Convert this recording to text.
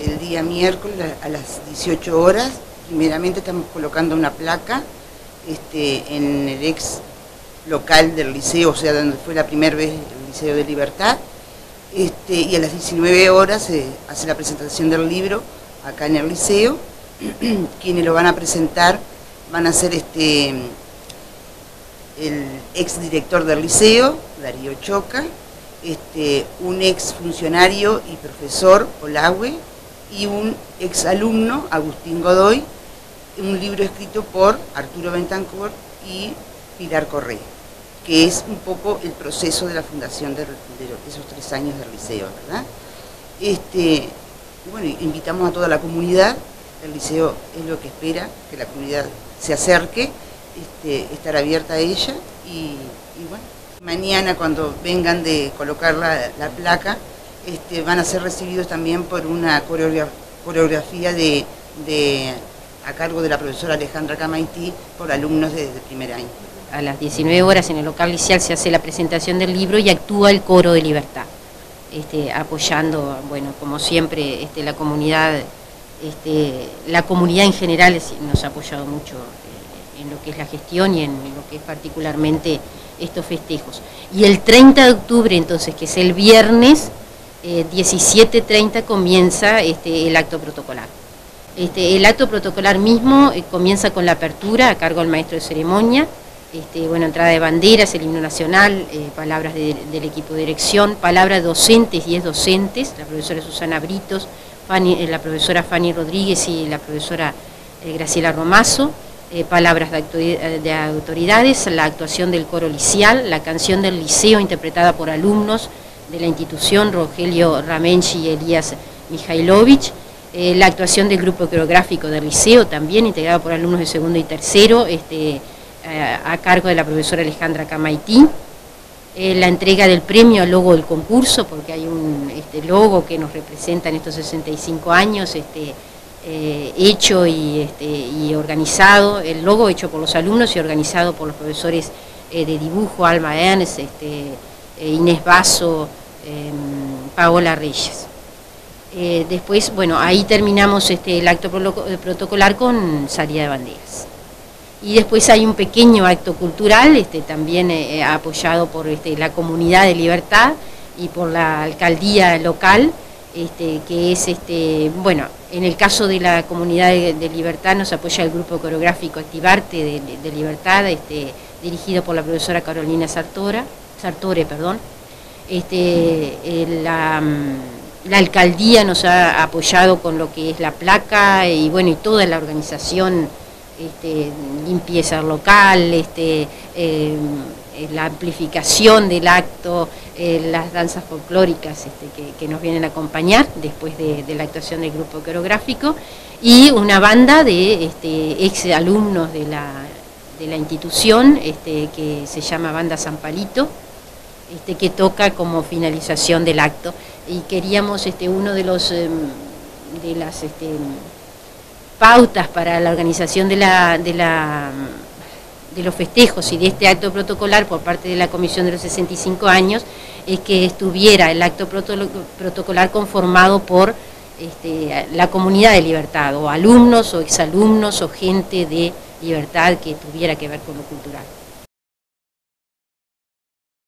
El día miércoles a las 18 horas, primeramente estamos colocando una placa este, en el ex local del liceo, o sea, donde fue la primera vez el Liceo de Libertad, este, y a las 19 horas se hace la presentación del libro acá en el liceo. Quienes lo van a presentar van a ser este, el ex director del liceo, Darío Choca, un ex funcionario y profesor, Olagüe, y un exalumno, Agustín Godoy, un libro escrito por Arturo Bentancor y Pilar Correa, que es un poco el proceso de la fundación de, esos tres años del liceo, ¿verdad? Este, bueno, invitamos a toda la comunidad, el liceo es lo que espera, que la comunidad se acerque, este, estar abierta a ella y, bueno, mañana cuando vengan de colocar la placa, este, van a ser recibidos también por una coreografía de, a cargo de la profesora Alejandra Camaití por alumnos de, primer año. A las 19 horas en el local liceal se hace la presentación del libro y actúa el coro de libertad, este, apoyando, bueno, como siempre, este, la comunidad, la comunidad en general nos ha apoyado mucho eh, en lo que es la gestión y en lo que es particularmente estos festejos. Y el 30 de octubre, entonces, que es el viernes, 17.30 eh, comienza este, el acto protocolar. Este, el acto protocolar mismo eh, comienza con la apertura a cargo del maestro de ceremonia, este, bueno, entrada de banderas, el himno nacional, eh, palabras del equipo de dirección, palabras docentes y es docentes, la profesora Susana Britos, la profesora Fanny Rodríguez y la profesora Graciela Romazo, palabras de, de, autoridades, la actuación del coro licial, la canción del liceo interpretada por alumnos, de la institución, Rogelio Ramenchi y Elías Mijailovich, eh, la actuación del grupo coreográfico del liceo también, integrado por alumnos de segundo y tercero, este, eh, a cargo de la profesora Alejandra Camaití, eh, la entrega del premio al logo del concurso, porque hay un este, logo que nos representa en estos 65 años, este, hecho y, este, y, organizado, el logo hecho por los alumnos y organizado por los profesores de dibujo, Alma Ernst, este, Inés Basso, Paola Reyes. Eh, después, bueno, ahí terminamos este, el acto protocolar con salida de banderas. Y después hay un pequeño acto cultural, este, también eh, apoyado por este, la comunidad de Libertad y por la alcaldía local, este, que es, este, bueno, en el caso de la comunidad de, Libertad nos apoya el grupo coreográfico Activarte de, de Libertad, este, dirigido por la profesora Carolina Sartora, Sartore, perdón, este, mm, la, alcaldía nos ha apoyado con lo que es la placa y bueno y toda la organización, este, limpieza local, este, eh, la amplificación del acto, eh, las danzas folclóricas que, nos vienen a acompañar después de, la actuación del grupo coreográfico y una banda de este, ex alumnos de la, de la institución que se llama Banda San Palito este, que toca como finalización del acto. Y queríamos, este, uno de los em, de las este, pautas para la organización de, la, de, la, de los festejos y de este acto protocolar por parte de la Comisión de los 65 años es que estuviera el acto protocolar conformado por este, la comunidad de libertad, o alumnos, o exalumnos, o gente de libertad que tuviera que ver con lo cultural.